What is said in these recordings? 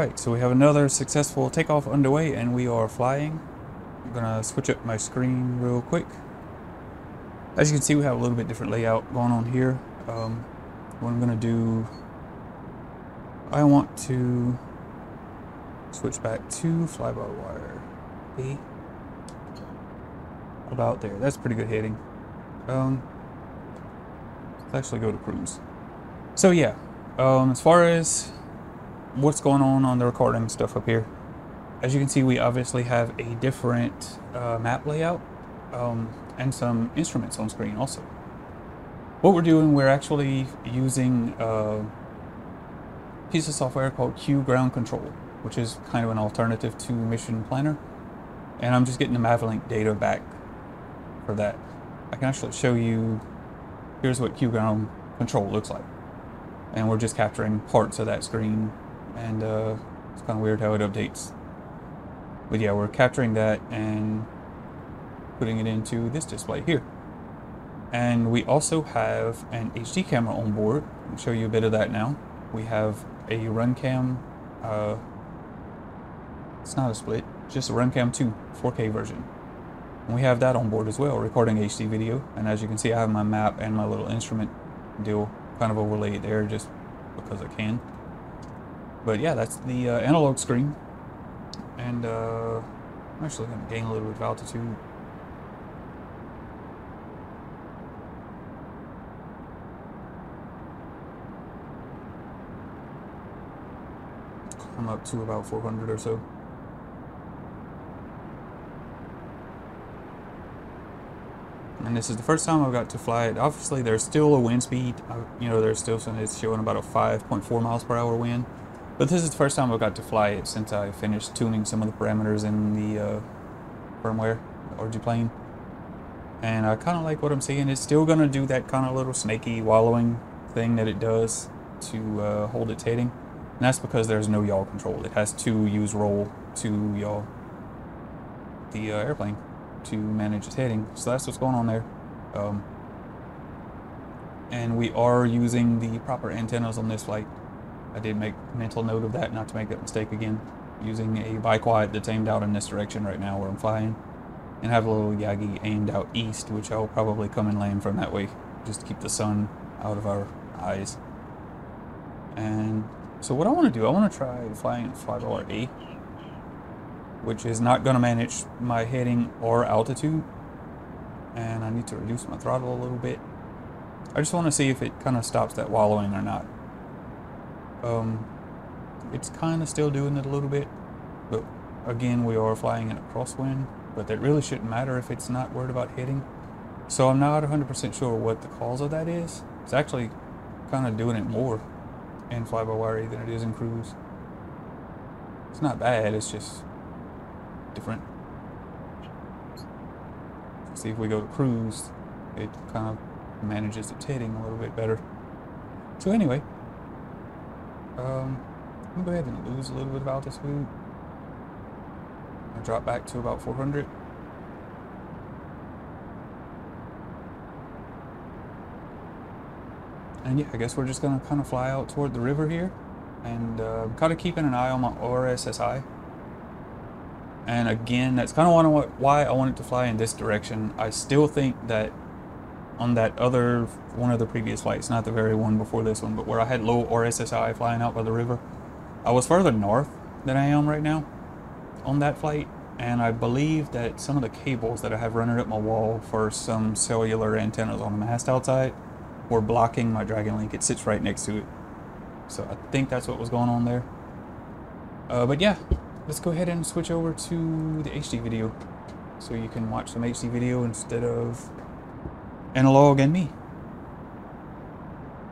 Alright, so we have another successful takeoff underway and we are flying. I'm gonna switch up my screen real quick. As you can see, we have a little bit different layout going on here. Um, what I'm gonna do, I want to switch back to fly-by-wire B. About there, that's pretty good heading. Um, let's actually go to cruise. So yeah, um, as far as what's going on on the recording stuff up here. As you can see, we obviously have a different uh, map layout um, and some instruments on screen also. What we're doing, we're actually using a piece of software called Q Ground Control, which is kind of an alternative to Mission Planner. And I'm just getting the Mavlink data back for that. I can actually show you, here's what Q Ground Control looks like. And we're just capturing parts of that screen and uh, it's kind of weird how it updates. But yeah, we're capturing that and putting it into this display here. And we also have an HD camera on board. I'll show you a bit of that now. We have a Runcam, uh, it's not a split, just a Runcam 2 4K version. And we have that on board as well, recording HD video. And as you can see, I have my map and my little instrument deal kind of overlaid there just because I can. But yeah, that's the uh, analog screen. And uh, I'm actually going to gain a little bit of altitude. I'm up to about 400 or so. and this is the first time I've got to fly it. Obviously, there's still a wind speed. Uh, you know, there's still some. It's showing about a 5.4 miles per hour wind. But this is the first time I've got to fly it since I finished tuning some of the parameters in the uh, firmware, ArduPlane. And I kind of like what I'm seeing. It's still going to do that kind of little snaky wallowing thing that it does to uh, hold its heading. And that's because there's no yaw control. It has to use roll to yaw the uh, airplane to manage its heading. So that's what's going on there. Um, and we are using the proper antennas on this flight. I did make mental note of that, not to make that mistake again. Using a biquad that's aimed out in this direction right now where I'm flying. And have a little Yagi aimed out east, which I'll probably come and land from that way. Just to keep the sun out of our eyes. And so what I want to do, I want to try flying at 5 A, which is not going to manage my heading or altitude. And I need to reduce my throttle a little bit. I just want to see if it kind of stops that wallowing or not. Um, it's kind of still doing it a little bit, but again, we are flying in a crosswind, but that really shouldn't matter if it's not worried about hitting. So I'm not 100% sure what the cause of that is. It's actually kind of doing it more in fly-by-wire than it is in cruise. It's not bad, it's just different. See if we go to cruise, it kind of manages its hitting a little bit better. So anyway, um, I'm gonna go ahead and lose a little bit of altitude. I drop back to about 400. And yeah, I guess we're just gonna kind of fly out toward the river here and uh, kind of keeping an eye on my RSSI. And again, that's kind of why I wanted to fly in this direction. I still think that on that other one of the previous flights, not the very one before this one, but where I had low RSSI flying out by the river. I was further north than I am right now on that flight, and I believe that some of the cables that I have running up my wall for some cellular antennas on the mast outside were blocking my Dragonlink. It sits right next to it. So I think that's what was going on there. Uh, but yeah, let's go ahead and switch over to the HD video so you can watch some HD video instead of analog and me.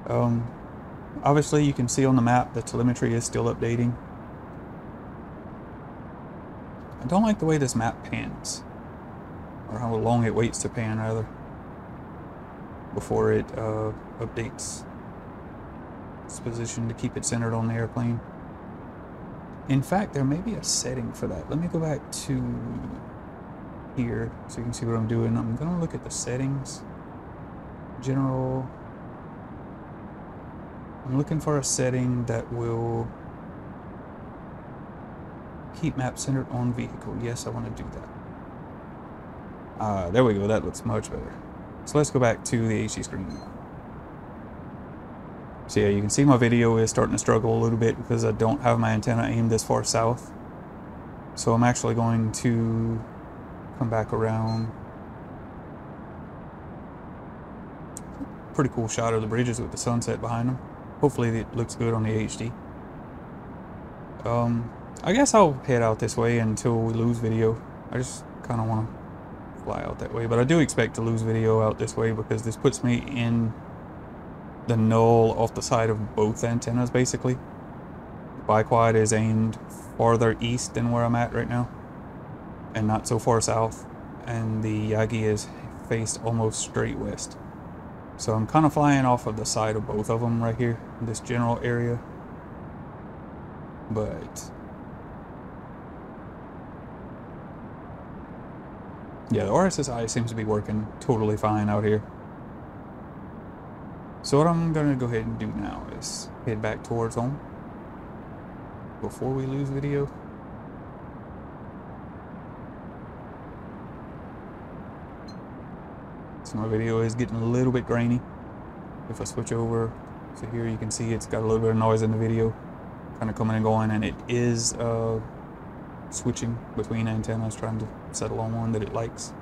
Um, obviously you can see on the map the telemetry is still updating. I don't like the way this map pans, or how long it waits to pan rather, before it uh, updates its position to keep it centered on the airplane. In fact, there may be a setting for that. Let me go back to here so you can see what I'm doing. I'm going to look at the settings general I'm looking for a setting that will keep map centered on vehicle. Yes, I want to do that. Uh, there we go. That looks much better. So let's go back to the HD screen now. So yeah, you can see my video is starting to struggle a little bit because I don't have my antenna aimed this far south. So I'm actually going to come back around. Pretty cool shot of the bridges with the sunset behind them. Hopefully it looks good on the HD. Um, I guess I'll head out this way until we lose video. I just kind of want to fly out that way. But I do expect to lose video out this way because this puts me in the null off the side of both antennas, basically. Biquad is aimed farther east than where I'm at right now. And not so far south. And the Yagi is faced almost straight west. So I'm kind of flying off of the side of both of them right here, in this general area. But... Yeah, the RSSI seems to be working totally fine out here. So what I'm going to go ahead and do now is head back towards home before we lose video. So my video is getting a little bit grainy. If I switch over to here, you can see it's got a little bit of noise in the video, kind of coming and going, and it is uh, switching between antennas, trying to settle on one that it likes.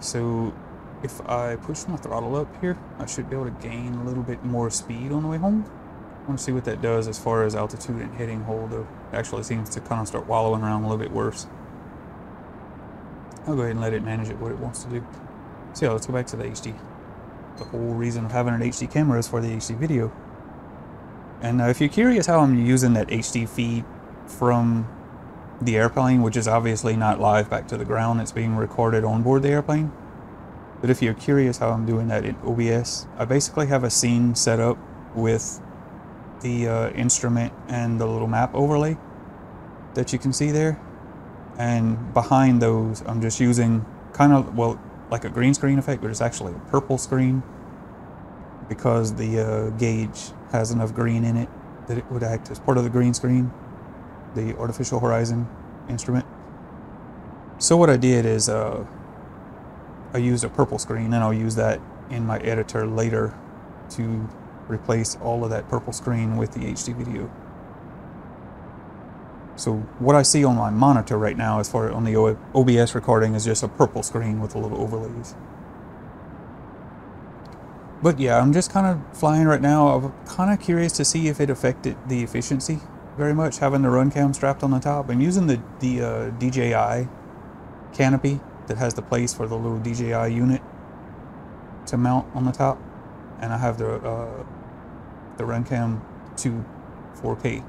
So if I push my throttle up here, I should be able to gain a little bit more speed on the way home. I want to see what that does as far as altitude and heading hold. It actually seems to kind of start wallowing around a little bit worse. I'll go ahead and let it manage it what it wants to do. So yeah, let's go back to the HD. The whole reason of having an HD camera is for the HD video. And uh, if you're curious how I'm using that HD feed from the airplane, which is obviously not live back to the ground, it's being recorded on board the airplane. But if you're curious how I'm doing that in OBS, I basically have a scene set up with the uh, instrument and the little map overlay that you can see there and behind those I'm just using kind of well like a green screen effect but it's actually a purple screen because the uh, gauge has enough green in it that it would act as part of the green screen the artificial horizon instrument. So what I did is uh, I used a purple screen and I'll use that in my editor later to replace all of that purple screen with the HD video so what I see on my monitor right now as far on the OBS recording is just a purple screen with a little overlays. But yeah, I'm just kind of flying right now. I'm kind of curious to see if it affected the efficiency very much, having the Runcam strapped on the top. I'm using the, the uh, DJI canopy that has the place for the little DJI unit to mount on the top. And I have the, uh, the Runcam 2 4K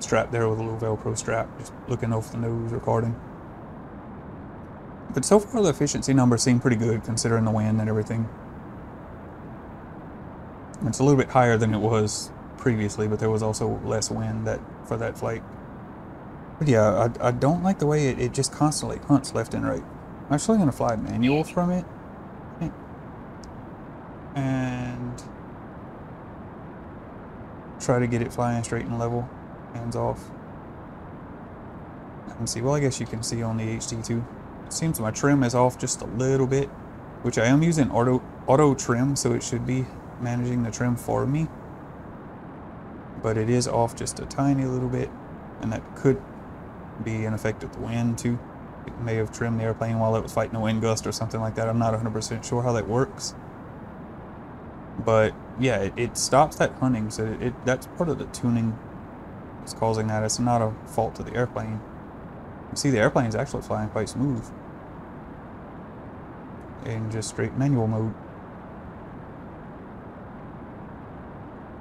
strap there with a little Velcro strap, just looking off the nose recording. But so far the efficiency numbers seem pretty good considering the wind and everything. It's a little bit higher than it was previously, but there was also less wind that for that flight. But yeah, I, I don't like the way it, it just constantly hunts left and right. I'm actually going to fly manual from it. And try to get it flying straight and level hands off. And see, well I guess you can see on the HD too. It seems my trim is off just a little bit, which I am using auto, auto trim, so it should be managing the trim for me. But it is off just a tiny little bit, and that could be an effect of the wind too. It may have trimmed the airplane while it was fighting a wind gust or something like that. I'm not 100% sure how that works. But yeah, it, it stops that hunting, so it, it that's part of the tuning is causing that. It's not a fault to the airplane. You see the airplane is actually flying quite smooth. In just straight manual mode.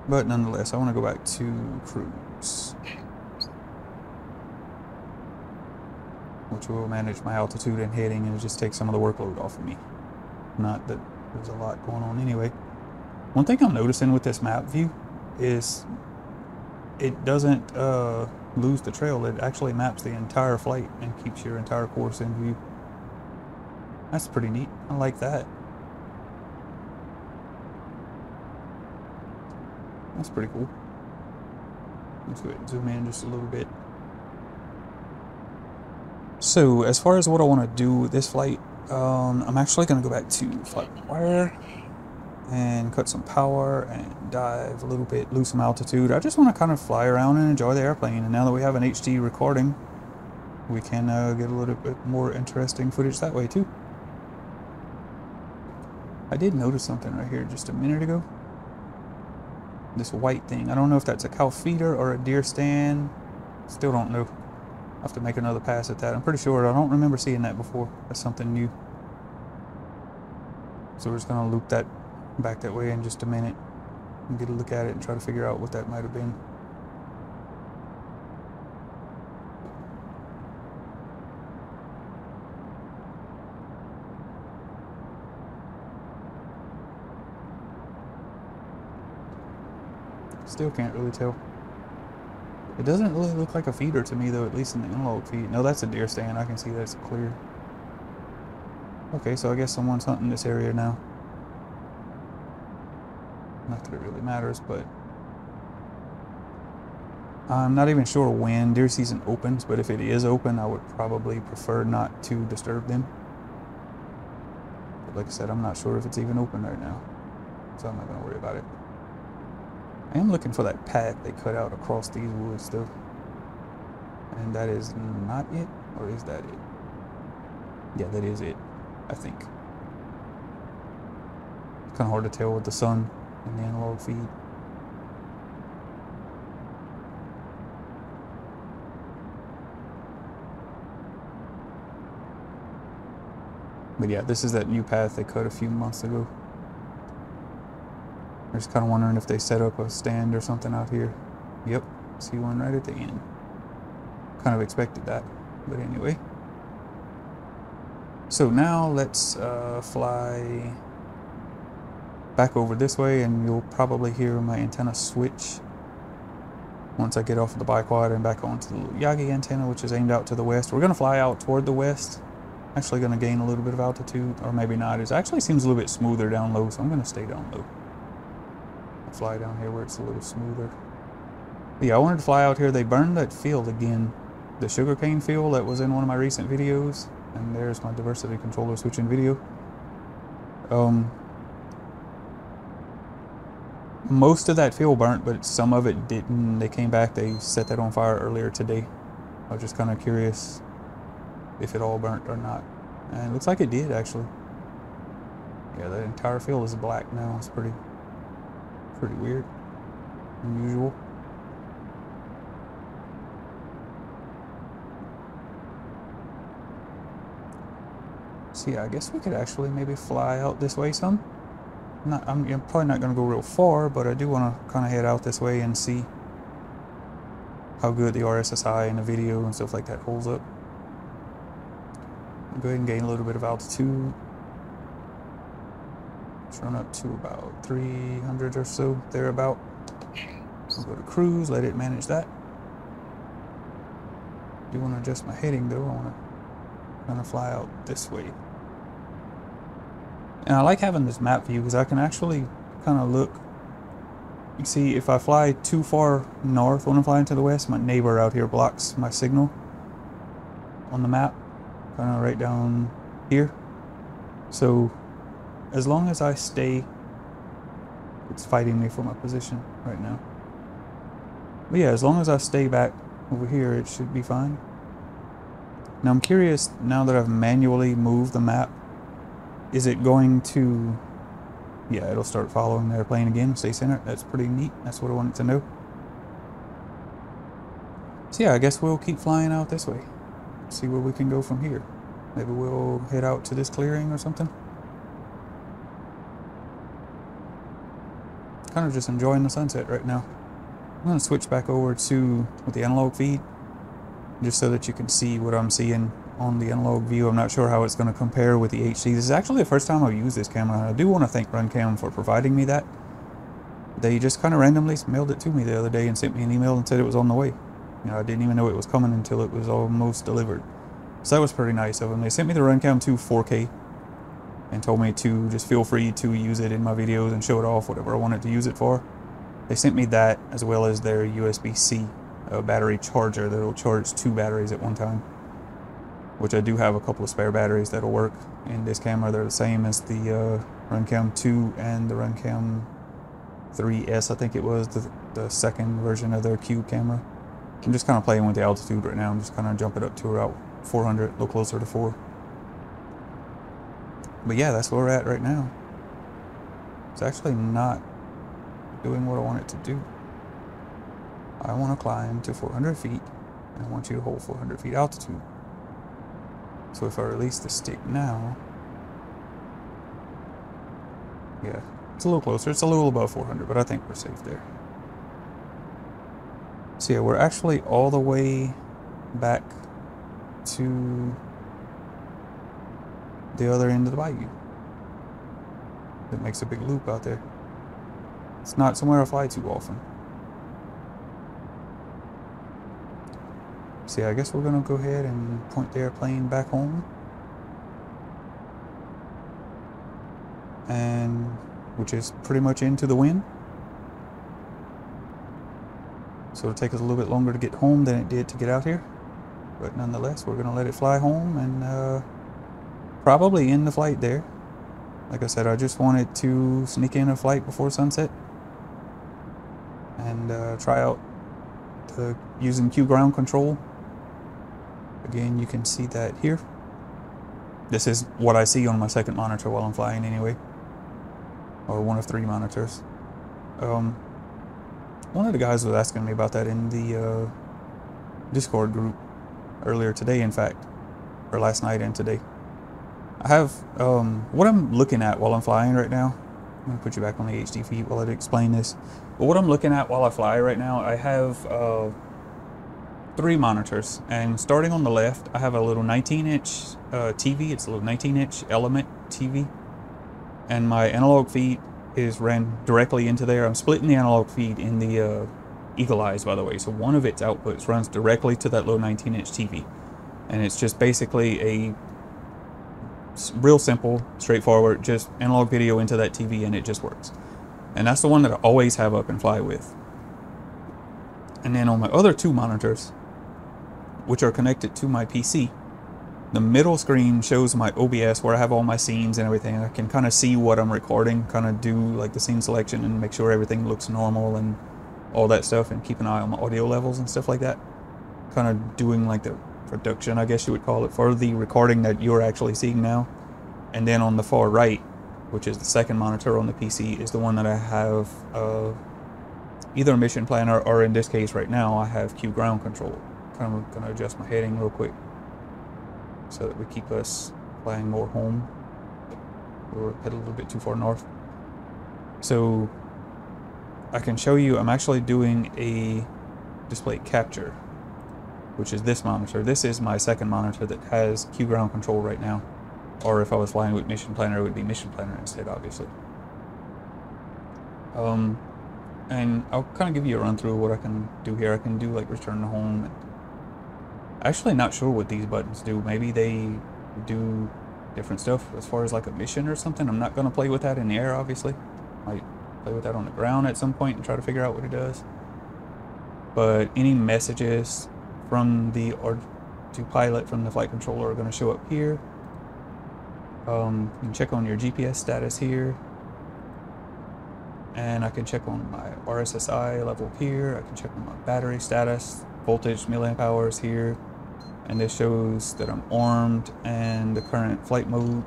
But nonetheless, I want to go back to cruise. Which will manage my altitude and heading and just take some of the workload off of me. Not that there's a lot going on anyway. One thing I'm noticing with this map view is it doesn't uh, lose the trail. It actually maps the entire flight and keeps your entire course in view. That's pretty neat. I like that. That's pretty cool. Let's go ahead and zoom in just a little bit. So, as far as what I want to do with this flight, um, I'm actually going to go back to flight wire and cut some power and dive a little bit, lose some altitude. I just want to kind of fly around and enjoy the airplane. And now that we have an HD recording, we can uh, get a little bit more interesting footage that way too. I did notice something right here just a minute ago. This white thing. I don't know if that's a cow feeder or a deer stand. Still don't know. I'll have to make another pass at that. I'm pretty sure I don't remember seeing that before. That's something new. So we're just going to loop that back that way in just a minute and get a look at it and try to figure out what that might have been. Still can't really tell. It doesn't really look like a feeder to me though, at least in the analog feed. No, that's a deer stand. I can see that's clear. Okay, so I guess someone's hunting this area now. Not that it really matters, but I'm not even sure when deer season opens, but if it is open, I would probably prefer not to disturb them. But like I said, I'm not sure if it's even open right now, so I'm not going to worry about it. I am looking for that path they cut out across these woods, though. And that is not it, or is that it? Yeah, that is it, I think. It's Kind of hard to tell with the sun in the analog feed. But yeah, this is that new path they cut a few months ago. I'm just kind of wondering if they set up a stand or something out here. Yep, see one right at the end. Kind of expected that, but anyway. So now let's uh, fly back over this way and you'll probably hear my antenna switch once I get off of the biquad and back onto the Yagi antenna which is aimed out to the west. We're going to fly out toward the west. Actually going to gain a little bit of altitude or maybe not. It actually seems a little bit smoother down low so I'm going to stay down low. I'll fly down here where it's a little smoother. But yeah, I wanted to fly out here. They burned that field again. The sugarcane field that was in one of my recent videos. And there's my diversity controller switching video. Um, most of that field burnt, but some of it didn't. They came back, they set that on fire earlier today. I was just kind of curious if it all burnt or not. And it looks like it did, actually. Yeah, the entire field is black now. It's pretty, pretty weird. Unusual. Yeah, I guess we could actually maybe fly out this way some not, I'm, I'm probably not going to go real far, but I do want to kind of head out this way and see how good the RSSI and the video and stuff like that holds up. Go ahead and gain a little bit of altitude. It's run up to about 300 or so, thereabout. I'll go to cruise, let it manage that. do want to adjust my heading though. I want to kind of fly out this way. And I like having this map view because I can actually kind of look. See, if I fly too far north when I'm flying to the west, my neighbor out here blocks my signal on the map, kind of right down here. So, as long as I stay, it's fighting me for my position right now. But yeah, as long as I stay back over here, it should be fine. Now I'm curious, now that I've manually moved the map is it going to... Yeah, it'll start following the airplane again, stay centered That's pretty neat. That's what I wanted to know. So yeah, I guess we'll keep flying out this way. See where we can go from here. Maybe we'll head out to this clearing or something. Kind of just enjoying the sunset right now. I'm going to switch back over to with the analog feed just so that you can see what I'm seeing on the analog view. I'm not sure how it's going to compare with the HD. This is actually the first time I've used this camera, I do want to thank Runcam for providing me that. They just kind of randomly mailed it to me the other day and sent me an email and said it was on the way. You know, I didn't even know it was coming until it was almost delivered. So that was pretty nice of them. They sent me the Runcam 2 4K and told me to just feel free to use it in my videos and show it off, whatever I wanted to use it for. They sent me that as well as their USB-C uh, battery charger that'll charge two batteries at one time. Which I do have a couple of spare batteries that'll work in this camera. They're the same as the uh, Runcam 2 and the Runcam 3S, I think it was, the, the second version of their Cube camera. I'm just kind of playing with the altitude right now. I'm just kind of jumping up to about 400, a little closer to 4. But yeah, that's where we're at right now. It's actually not doing what I want it to do. I want to climb to 400 feet, and I want you to hold 400 feet altitude. So if I release the stick now, yeah, it's a little closer. It's a little above 400, but I think we're safe there. So yeah, we're actually all the way back to the other end of the bayou. It makes a big loop out there. It's not somewhere I fly too often. See, I guess we're gonna go ahead and point the airplane back home. And which is pretty much into the wind. So it'll take us a little bit longer to get home than it did to get out here. But nonetheless, we're gonna let it fly home and uh, probably end the flight there. Like I said, I just wanted to sneak in a flight before sunset and uh, try out the using Q ground control. Again, you can see that here. This is what I see on my second monitor while I'm flying anyway. Or one of three monitors. Um, one of the guys was asking me about that in the uh, Discord group earlier today, in fact. Or last night and today. I have, um, what I'm looking at while I'm flying right now, I'm to put you back on the HD feed while I explain this. But what I'm looking at while I fly right now, I have uh, three monitors. And starting on the left, I have a little 19-inch uh, TV. It's a little 19-inch Element TV. And my analog feed is ran directly into there. I'm splitting the analog feed in the uh, Eagle Eyes, by the way. So one of its outputs runs directly to that little 19-inch TV. And it's just basically a real simple, straightforward, just analog video into that TV and it just works. And that's the one that I always have up and fly with. And then on my other two monitors, which are connected to my PC, the middle screen shows my OBS where I have all my scenes and everything. I can kind of see what I'm recording, kind of do like the scene selection and make sure everything looks normal and all that stuff and keep an eye on my audio levels and stuff like that. Kind of doing like the production, I guess you would call it, for the recording that you're actually seeing now. And then on the far right, which is the second monitor on the PC, is the one that I have uh, either mission planner or in this case right now, I have Q ground control. Kind of gonna adjust my heading real quick so that we keep us flying more home. We're headed a little bit too far north. So I can show you, I'm actually doing a display capture which is this monitor. This is my second monitor that has Q ground control right now. Or if I was flying with Mission Planner, it would be Mission Planner instead, obviously. Um, and I'll kind of give you a run through of what I can do here. I can do like return to home. Actually not sure what these buttons do. Maybe they do different stuff as far as like a mission or something. I'm not going to play with that in the air, obviously. Might play with that on the ground at some point and try to figure out what it does. But any messages, from the or to pilot from the flight controller are going to show up here. Um, you can check on your GPS status here. And I can check on my RSSI level here. I can check on my battery status, voltage, milliamp hours here. And this shows that I'm armed and the current flight mode.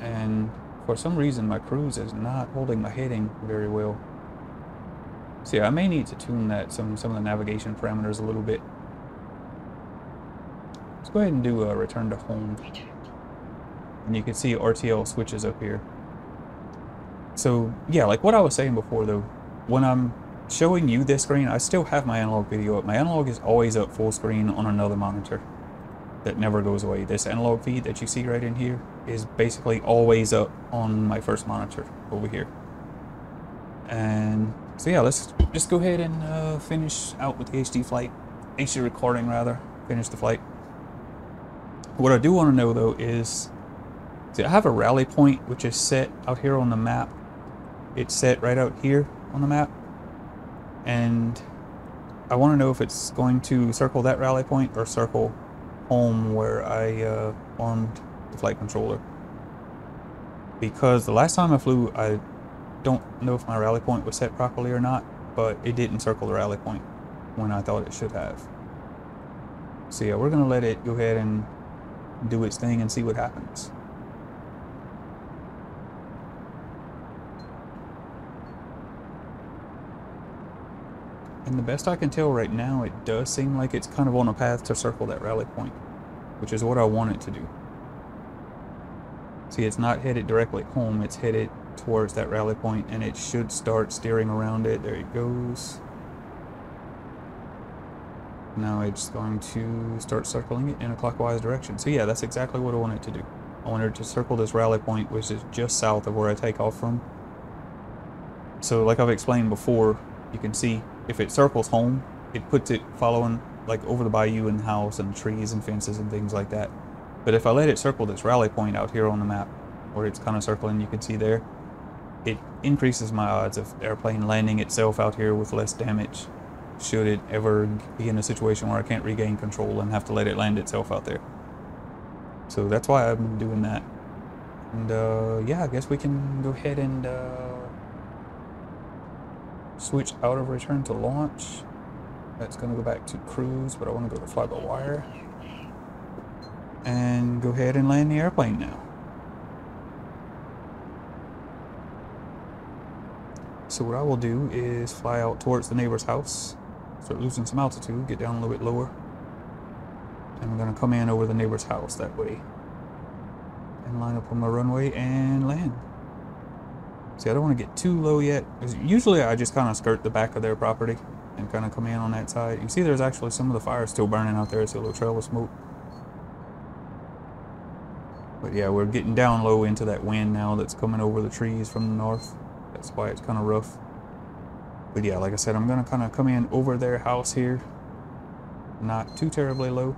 And for some reason, my cruise is not holding my heading very well. So yeah, I may need to tune that some some of the navigation parameters a little bit. Let's go ahead and do a return to home. And you can see RTL switches up here. So yeah, like what I was saying before though, when I'm showing you this screen, I still have my analog video up. My analog is always up full screen on another monitor that never goes away. This analog feed that you see right in here is basically always up on my first monitor over here. And so yeah, let's just go ahead and uh, finish out with the HD flight, HD recording rather, finish the flight. What I do want to know though is, see I have a rally point which is set out here on the map. It's set right out here on the map. And I want to know if it's going to circle that rally point or circle home where I uh, armed the flight controller. Because the last time I flew, I don't know if my rally point was set properly or not, but it didn't circle the rally point when I thought it should have. So yeah, we're going to let it go ahead and do its thing and see what happens. And the best I can tell right now, it does seem like it's kind of on a path to circle that rally point, which is what I want it to do. See, it's not headed directly home, it's headed towards that rally point, and it should start steering around it. There it goes. Now it's going to start circling it in a clockwise direction. So yeah, that's exactly what I want it to do. I want it to circle this rally point, which is just south of where I take off from. So like I've explained before, you can see if it circles home, it puts it following like over the bayou and house and trees and fences and things like that. But if I let it circle this rally point out here on the map, where it's kind of circling, you can see there, it increases my odds of airplane landing itself out here with less damage should it ever be in a situation where I can't regain control and have to let it land itself out there. So that's why I'm doing that. And uh, yeah, I guess we can go ahead and uh, switch out of return to launch. That's going to go back to cruise, but I want to go to fly-by-wire. And go ahead and land the airplane now. So what I will do is fly out towards the neighbor's house, start losing some altitude, get down a little bit lower. And I'm going to come in over the neighbor's house that way. And line up on my runway and land. See, I don't want to get too low yet. Usually I just kind of skirt the back of their property and kind of come in on that side. You see there's actually some of the fire still burning out there. It's a little trail of smoke. But yeah, we're getting down low into that wind now that's coming over the trees from the north. That's why it's kind of rough. But yeah, like I said, I'm going to kind of come in over their house here. Not too terribly low.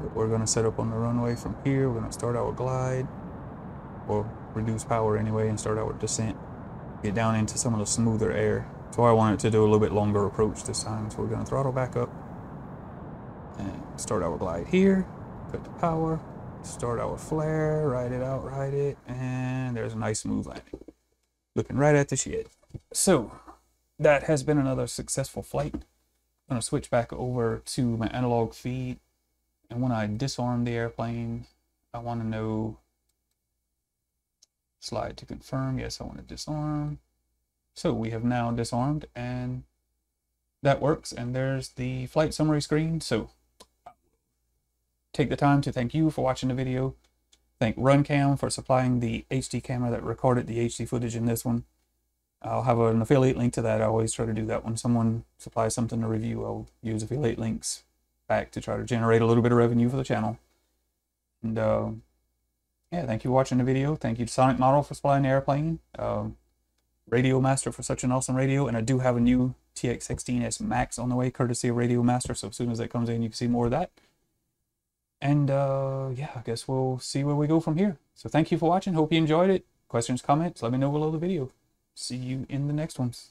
But we're going to set up on the runway from here. We're going to start our glide. Or reduce power anyway and start our descent. Get down into some of the smoother air. So I want it to do a little bit longer approach this time. So we're going to throttle back up. And start our glide here. Cut the power. Start our flare. Ride it out, ride it. And there's a nice smooth landing. Looking right at the shed. So that has been another successful flight. I'm going to switch back over to my analog feed. And when I disarm the airplane, I want to know Slide to confirm. Yes, I want to disarm. So we have now disarmed and that works. And there's the flight summary screen. So take the time to thank you for watching the video. Thank RunCam for supplying the HD camera that recorded the HD footage in this one. I'll have an affiliate link to that. I always try to do that when someone supplies something to review. I'll use affiliate links back to try to generate a little bit of revenue for the channel. And uh, yeah, thank you for watching the video. Thank you to Sonicmodell for supplying the airplane. Um, Radiomaster for such an awesome radio. And I do have a new TX16S Max on the way, courtesy of Radiomaster. So as soon as that comes in, you can see more of that. And uh, yeah, I guess we'll see where we go from here. So thank you for watching. Hope you enjoyed it. Questions, comments, let me know below the video. See you in the next ones.